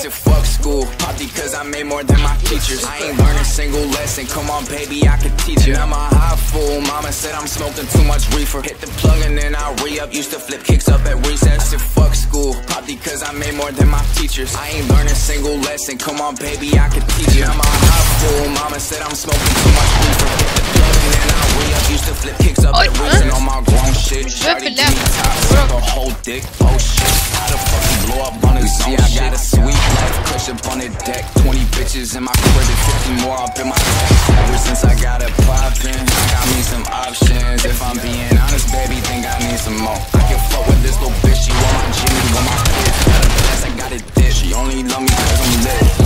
I said fuck school, popped cause I made more than my teachers. I ain't learned a single lesson, come on baby, I can teach you. I'm a high fool, mama said I'm smoking too much reefer. Hit the plug and then I re-up, used to flip kicks up at recess. I said fuck school, popped cause I made more than my teachers. I ain't learned a single lesson, come on baby, I can teach you. I'm a high fool, mama said I'm smoking too much reefer. Hit the plug and then I re-up, used to flip kicks up at recess. On my grown shit, shawty give me top, a whole dick, oh shit. How the fuck deck. 20 bitches in my credit, 50 more up in my back. Ever since I got it poppin', I got me some options. If I'm being honest, baby, think I need some more. I can fuck with this little bitch, she want my Jimmy, want my bitch Got I got a dish, she only love me